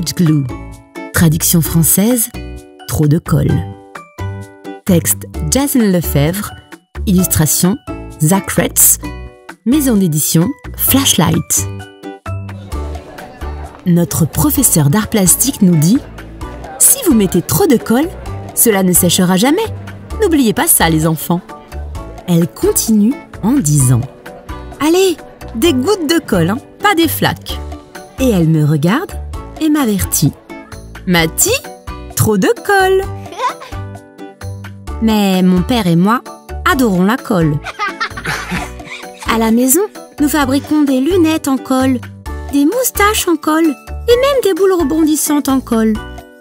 glue. Traduction française Trop de colle. Texte Jason Lefebvre. Illustration Zach Retz. Maison d'édition Flashlight. Notre professeur d'art plastique nous dit Si vous mettez trop de colle, cela ne séchera jamais. N'oubliez pas ça, les enfants. Elle continue en disant Allez, des gouttes de colle, hein, pas des flaques. Et elle me regarde et m'avertit Mati, trop de colle. Mais mon père et moi adorons la colle. À la maison, nous fabriquons des lunettes en colle, des moustaches en colle et même des boules rebondissantes en colle.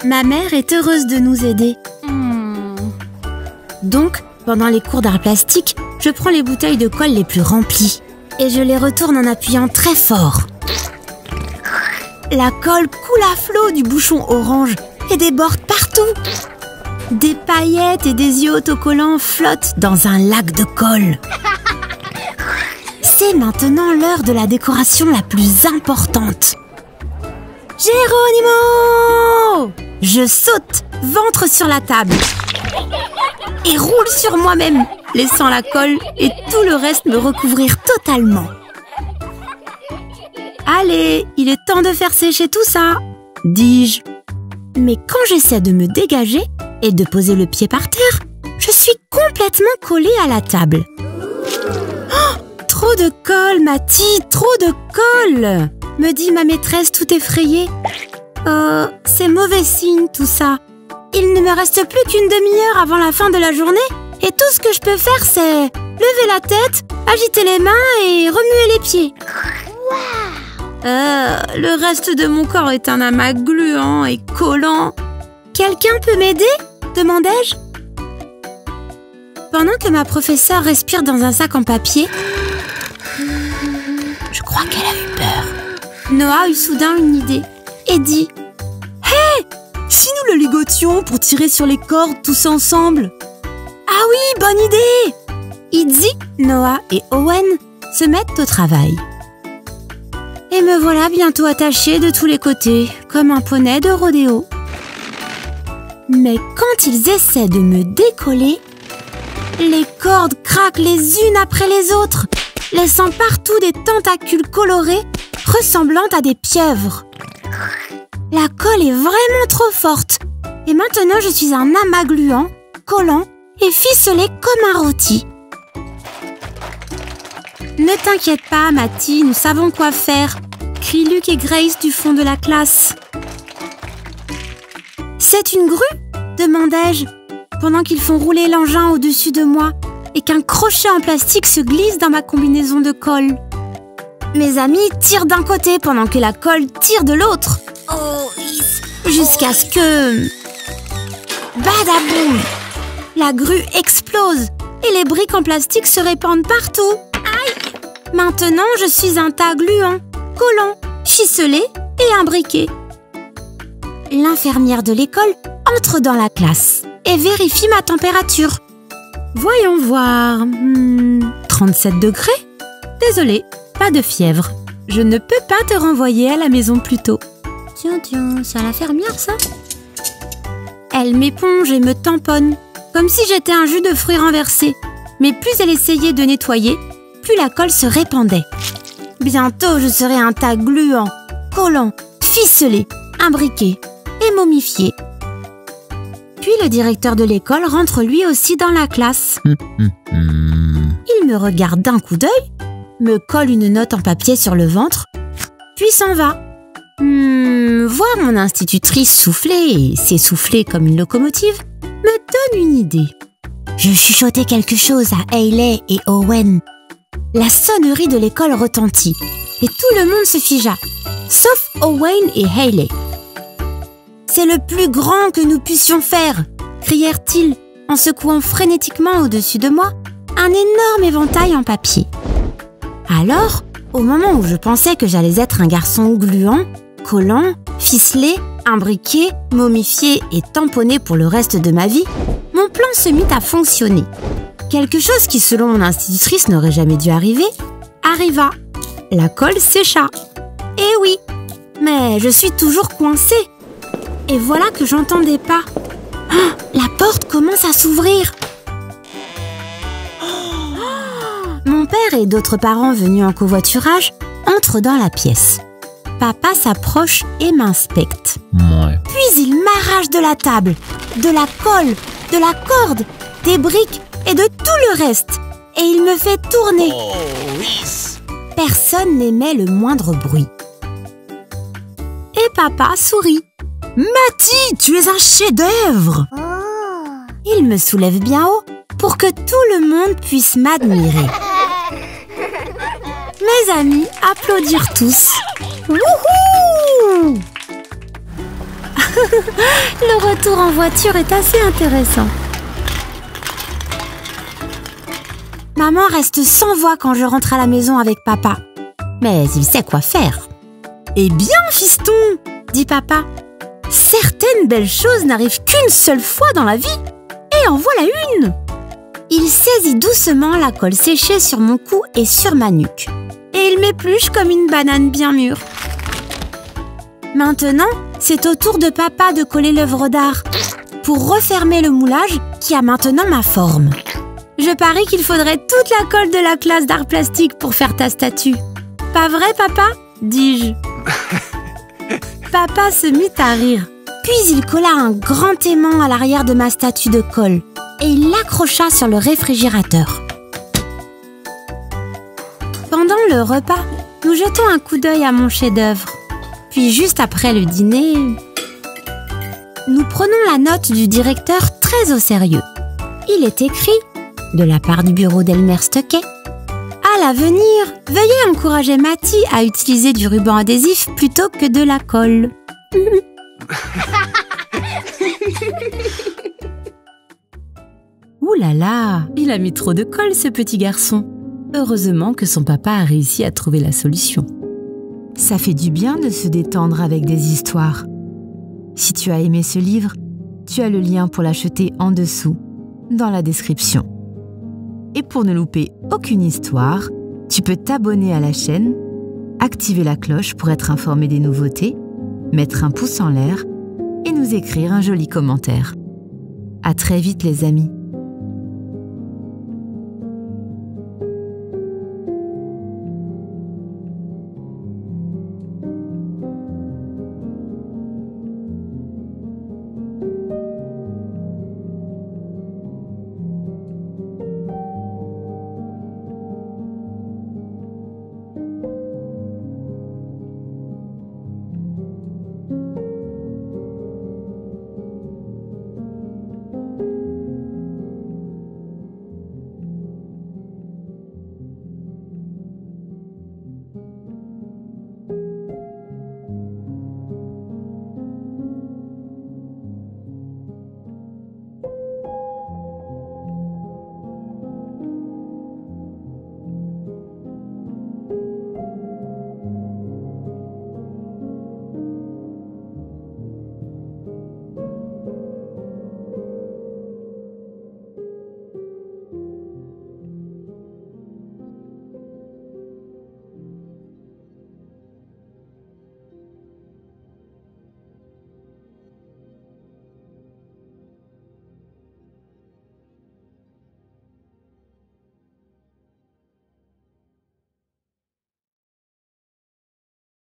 Ma mère est heureuse de nous aider. Donc, pendant les cours d'art plastique, je prends les bouteilles de colle les plus remplies et je les retourne en appuyant très fort. La colle coule à flot du bouchon orange et déborde partout. Des paillettes et des yeux autocollants flottent dans un lac de colle. C'est maintenant l'heure de la décoration la plus importante. Géronimo Je saute, ventre sur la table, et roule sur moi-même, laissant la colle et tout le reste me recouvrir totalement. Allez, il est temps de faire sécher tout ça, dis-je. Mais quand j'essaie de me dégager et de poser le pied par terre, je suis complètement collée à la table. Oh, trop de colle, Mathie, trop de colle me dit ma maîtresse tout effrayée. Oh, c'est mauvais signe tout ça. Il ne me reste plus qu'une demi-heure avant la fin de la journée et tout ce que je peux faire c'est lever la tête, agiter les mains et remuer les pieds. Euh, le reste de mon corps est un amas gluant et collant. Quelqu'un peut m'aider? demandai-je. Pendant que ma professeure respire dans un sac en papier, je crois qu'elle a eu peur. Noah eut soudain une idée et dit Hé Si nous le ligotions pour tirer sur les cordes tous ensemble Ah oui, bonne idée Izzy, Noah et Owen se mettent au travail. Et me voilà bientôt attachée de tous les côtés, comme un poney de rodéo. Mais quand ils essaient de me décoller, les cordes craquent les unes après les autres, laissant partout des tentacules colorés ressemblant à des pieuvres. La colle est vraiment trop forte, et maintenant je suis un amas gluant, collant et ficelé comme un rôti. Ne t'inquiète pas, Matty, nous savons quoi faire, crient Luc et Grace du fond de la classe. C'est une grue demandai-je, pendant qu'ils font rouler l'engin au-dessus de moi et qu'un crochet en plastique se glisse dans ma combinaison de colle. Mes amis tirent d'un côté pendant que la colle tire de l'autre. Oh, jusqu'à ce que... Badaboum La grue explose et les briques en plastique se répandent partout. Maintenant, je suis un tas gluant, collant, ficelé et imbriqué. L'infirmière de l'école entre dans la classe et vérifie ma température. Voyons voir. 37 hmm, degrés? Désolée, pas de fièvre. Je ne peux pas te renvoyer à la maison plus tôt. Tiens, tiens, c'est à l'infirmière ça? Elle m'éponge et me tamponne, comme si j'étais un jus de fruits renversé. Mais plus elle essayait de nettoyer, plus la colle se répandait. Bientôt, je serai un tas gluant, collant, ficelé, imbriqué et momifié. Puis le directeur de l'école rentre lui aussi dans la classe. Il me regarde d'un coup d'œil, me colle une note en papier sur le ventre, puis s'en va. Hmm, voir mon institutrice souffler et s'essouffler comme une locomotive me donne une idée. Je chuchotais quelque chose à Hayley et Owen. La sonnerie de l'école retentit et tout le monde se figea, sauf Owen et Hayley. C'est le plus grand que nous puissions faire crièrent-ils en secouant frénétiquement au-dessus de moi un énorme éventail en papier. Alors, au moment où je pensais que j'allais être un garçon gluant, collant, ficelé, imbriqué, momifié et tamponné pour le reste de ma vie, mon plan se mit à fonctionner. Quelque chose qui, selon mon institutrice, n'aurait jamais dû arriver, arriva. La colle sécha. Et oui, Mais je suis toujours coincée. Et voilà que j'entends des pas. Ah, la porte commence à s'ouvrir. Mon père et d'autres parents venus en covoiturage entrent dans la pièce. Papa s'approche et m'inspecte. Ouais. Puis il m'arrache de la table, de la colle, de la corde, des briques et de tout le reste. Et il me fait tourner. Personne n'émet le moindre bruit. Et papa sourit. Mathie, tu es un chef-d'œuvre Il me soulève bien haut pour que tout le monde puisse m'admirer. Mes amis applaudirent tous. Wouhou Le retour en voiture est assez intéressant. Maman reste sans voix quand je rentre à la maison avec papa. Mais il sait quoi faire. Eh bien, fiston Dit papa. Certaines belles choses n'arrivent qu'une seule fois dans la vie. Et en voilà une Il saisit doucement la colle séchée sur mon cou et sur ma nuque. Et il m'épluche comme une banane bien mûre. Maintenant, c'est au tour de papa de coller l'œuvre d'art pour refermer le moulage qui a maintenant ma forme. Je parie qu'il faudrait toute la colle de la classe d'art plastique pour faire ta statue. Pas vrai, papa? Dis-je. Papa se mit à rire. Puis il colla un grand aimant à l'arrière de ma statue de colle et il l'accrocha sur le réfrigérateur. Pendant le repas, nous jetons un coup d'œil à mon chef-d'œuvre. Puis juste après le dîner, nous prenons la note du directeur très au sérieux. Il est écrit, de la part du bureau d'Elmer Stuckey, à l'avenir, veuillez encourager Matty à utiliser du ruban adhésif plutôt que de la colle. Ouh là là, il a mis trop de colle ce petit garçon. Heureusement que son papa a réussi à trouver la solution. Ça fait du bien de se détendre avec des histoires. Si tu as aimé ce livre, tu as le lien pour l'acheter en dessous, dans la description. Et pour ne louper aucune histoire, tu peux t'abonner à la chaîne, activer la cloche pour être informé des nouveautés, mettre un pouce en l'air et nous écrire un joli commentaire. À très vite les amis.